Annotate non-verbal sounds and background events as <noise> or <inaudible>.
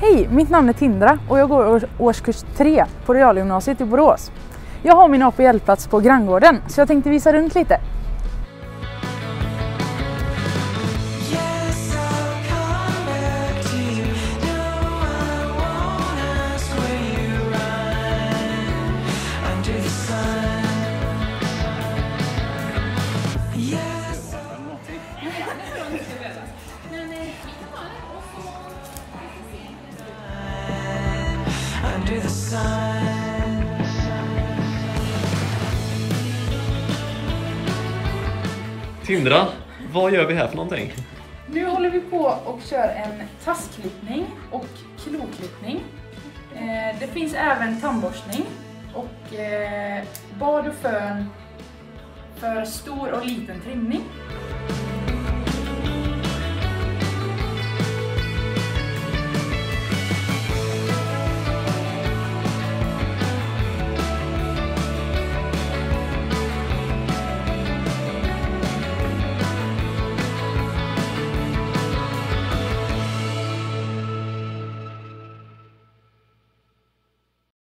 Hej, mitt namn är Tindra och jag går årskurs 3 på Realgymnasiet i Borås. Jag har min APL-plats på granngården så jag tänkte visa runt lite. <laughs> under the sun. Tindra, vad gör vi här för någonting? Nu håller vi på och kör en taskklippning och kloklippning. Eh, det finns även tandborstning och eh, bad och fön för stor och liten trimning.